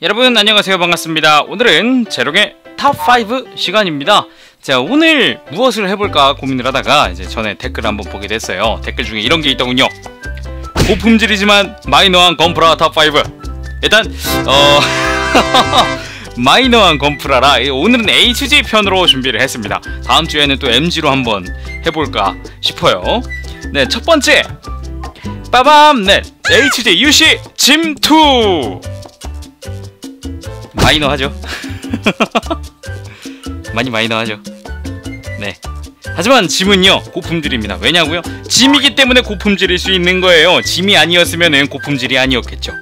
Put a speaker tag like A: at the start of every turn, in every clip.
A: 여러분 안녕하세요. 반갑습니다. 오늘은 재롱의 top 5 시간입니다. 자 오늘 무엇을 해볼까 고민을 하다가 이제 전에 댓글 한번 보게 됐어요. 댓글 중에 이런 게 있더군요. 고품질이지만 마이너한 건프라 top 5 일단 어... 마이너한 건프라라. 오늘은 HG 편으로 준비를 했습니다. 다음 주에는 또 MG로 한번 해볼까 싶어요. 네 첫 번째. 빠밤! 네 HG UC 짐2 마이너 하죠 많이 마이너 하죠 네 하지만 짐은요 고품질입니다 왜냐고요? 짐이기 때문에 고품질일 수 있는 거예요 짐이 아니었으면 고품질이 아니었겠죠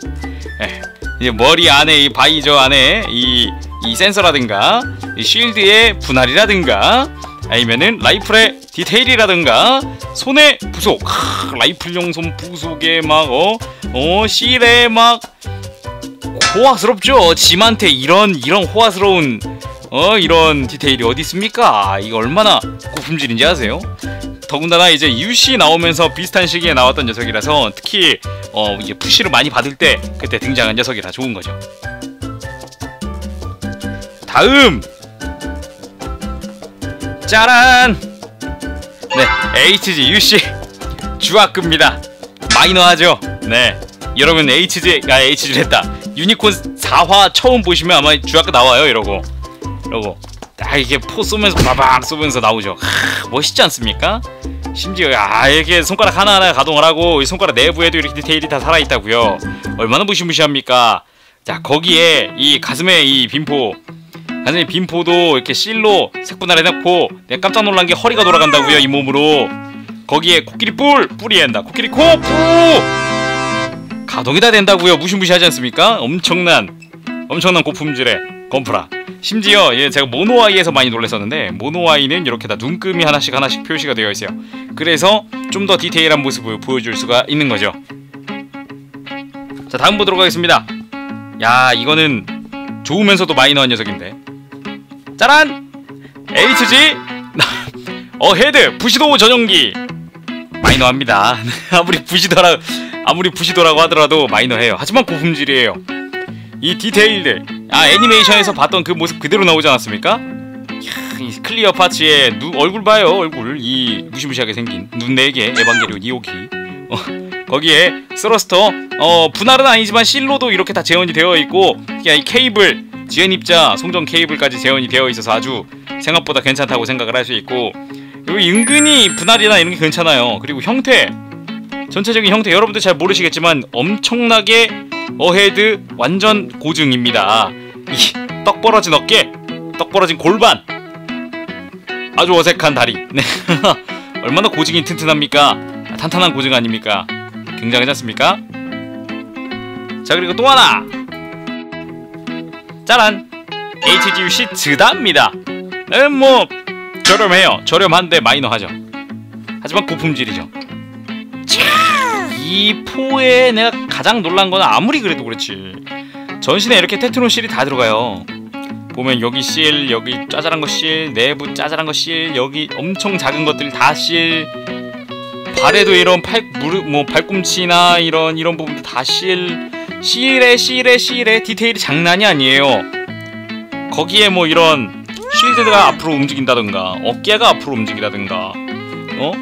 A: 네. 이제 머리 안에 이 바이저 안에 이, 이 센서라든가 이 쉴드의 분할이라든가 아니면은 라이플의 디테일이라든가 손의 부속 크, 라이플용 손 부속에 막 어? 어 실에 막 호화스럽죠. 짐한테 이런 이런 호화스러운 어 이런 디테일이 어디 있습니까? 이거 얼마나 고품질인지 아세요? 더군다나 이제 UC 나오면서 비슷한 시기에 나왔던 녀석이라서 특히 어 이제 푸시를 많이 받을 때 그때 등장한 녀석이라 좋은 거죠. 다음 짜란 네 HG UC 쥬악그입니다 마이너하죠 네 여러분 HG 아 HG 했다 유니콘 4화 처음 보시면 아마 쥬악그 나와요 이러고 이러고 딱 이게 포 쏘면서 바박 쏘면서 나오죠 하, 멋있지 않습니까? 심지어 아 이렇게 손가락 하나하나 가동을 하고 이 손가락 내부에도 이렇게 디테일이 다 살아있다고요 얼마나 무시무시합니까 자 거기에 이 가슴에 이 빔포 가슴에 빈포도 이렇게 실로 색분할 해놓고 내가 깜짝 놀란 게 허리가 돌아간다고요 이 몸으로 거기에 코끼리 뿔! 뿔이 한다 코끼리 코! 뿔! 가동이 다 된다고요. 무시무시하지 않습니까? 엄청난 엄청난 고품질의 건프라. 심지어 예, 제가 모노아이에서 많이 놀랐었는데 모노아이는 이렇게 다 눈금이 하나씩 하나씩 표시가 되어 있어요. 그래서 좀 더 디테일한 모습을 보여줄 수가 있는 거죠. 자 다음 보도록 하겠습니다. 야 이거는 좋으면서도 마이너한 녀석인데. 짜란! HG 어헤드 부시도 전용기. 마이너합니다. 아무리 부시더라 아무리 부시도라고 하더라도 마이너해요. 하지만 고품질이에요. 이 디테일들. 아 애니메이션에서 봤던 그 모습 그대로 나오지 않았습니까? 이야, 이 clear parts에 누, 얼굴 봐요 얼굴. 이 무시무시하게 생긴 눈 4개 에반게리온 이호기. 어, 거기에 스러스터. 어 분할은 아니지만 실로도 이렇게 다 재현이 되어 있고 이 케이블 지연 입자 송정 케이블까지 재현이 되어 있어서 아주 생각보다 괜찮다고 생각을 할 수 있고 그리고 은근히 분할이나 이런 게 괜찮아요. 그리고 형태 전체적인 형태 여러분들 잘 모르시겠지만 엄청나게 어헤드 완전 고증입니다. 이 떡 벌어진 어깨 떡 벌어진 골반. 아주 어색한 다리. 네. 얼마나 고증이 튼튼합니까? 탄탄한 고증 아닙니까? 굉장하지 않습니까? 자 그리고 또 하나. 짜란. HGUC 즈다입니다. 네, 뭐 저렴해요. 저렴한데 마이너하죠. 하지만 고품질이죠 이 포에 내가 가장 놀란 거는 아무리 그래도 그렇지. 전신에 이렇게 테트론 실이 다 들어가요. 보면 여기 실, 여기 짜잘한 거 실, 내부 짜잘한 거 실, 여기 엄청 작은 것들 다 실, 발에도 이런 팔, 무릎, 뭐 발꿈치나 이런 이런 부분도 다 실, 실에 실에 실에 디테일이 장난이 아니에요. 거기에 뭐 이런 쉴드가 앞으로 움직인다든가 어깨가 앞으로 움직이다든가 어?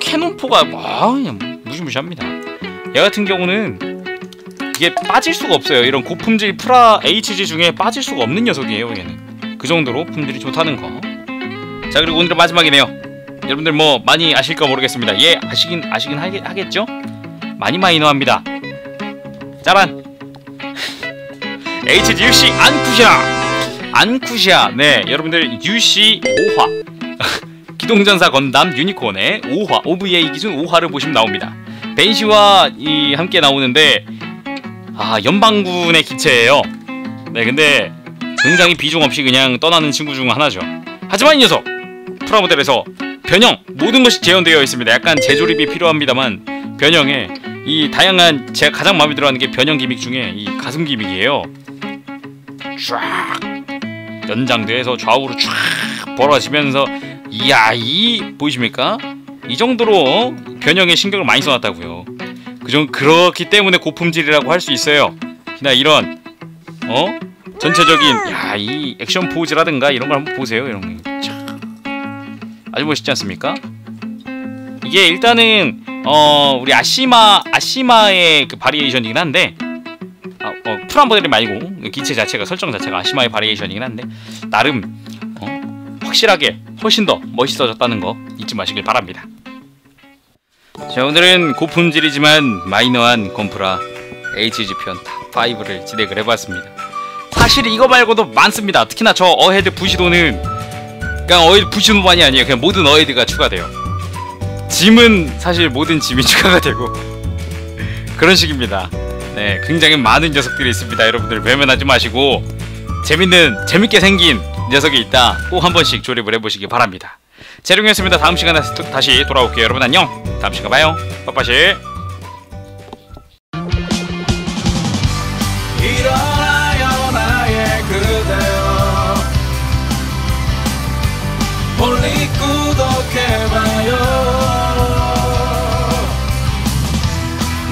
A: 캐논포가 뭐 그냥 무시무시합니다. 얘 같은 경우는 이게 빠질 수가 없어요. 이런 고품질 프라 HG 중에 빠질 수가 없는 녀석이에요. 얘는 그 정도로 품질이 좋다는 거. 자 그리고 오늘의 마지막이네요. 여러분들 뭐 많이 아실까 모르겠습니다. 얘 아시긴 아시긴 하겠, 하겠죠? 많이 마이너합니다. 짜란 HG UC 안쿠샤 안쿠샤 네 여러분들 UC 5화 기 동전사 건담 유니콘의 5화 OVA 기준 5화를 보시면 나옵니다. 벤시와 이 함께 나오는데 아 연방군의 기체예요. 네 근데 굉장히 비중 없이 그냥 떠나는 친구 중 하나죠. 하지만 이 녀석 프라모델에서 변형 모든 것이 재현되어 있습니다. 약간 재조립이 필요합니다만 변형에 이 다양한 제가 가장 마음에 들어하는 게 변형 기믹 중에 이 가슴 기믹이에요. 쫙 연장돼서 좌우로 쫙 벌어지면서 이야 이 보이십니까? 이 정도로 변형에 신경을 많이 써놨다고요. 그정 그렇기 때문에 고품질이라고 할 수 있어요. 나 이런 어 전체적인 야 이 액션 포즈라든가 이런 걸 한번 보세요 이런 거 참. 아주 멋있지 않습니까? 이게 일단은 어 우리 아시마 아시마의 그 바리에이션이긴 한데 아, 어, 프라모델이 말고 기체 자체가 설정 자체가 아시마의 바리에이션이긴 한데 나름 어, 확실하게 훨씬 더 멋있어졌다는 거 잊지 마시길 바랍니다. 자 오늘은 고품질이지만 마이너한 건프라 HG 편 top 5를 진행을 해봤습니다. 사실 이거 말고도 많습니다. 특히나 저 어헤드 부시도는 그냥 어헤드 부시도만이 아니에요. 그냥 모든 어헤드가 추가돼요. 짐은 사실 모든 짐이 추가가 되고 그런 식입니다. 네, 굉장히 많은 녀석들이 있습니다. 여러분들 외면하지 마시고 재밌는 재밌게 생긴 녀석이 있다. 꼭 한 번씩 조립을 해보시기 바랍니다. 재룡이었습니다. 다음 시간에 다시 돌아올게요. 여러분 안녕. 다음 시간 봐요. 빠빠시.
B: 일어나요 나의 그대여 볼리 구독해봐요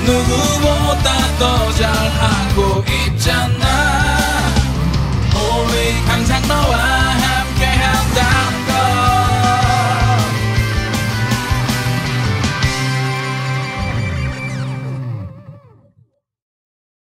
B: 누구보다 더 잘하는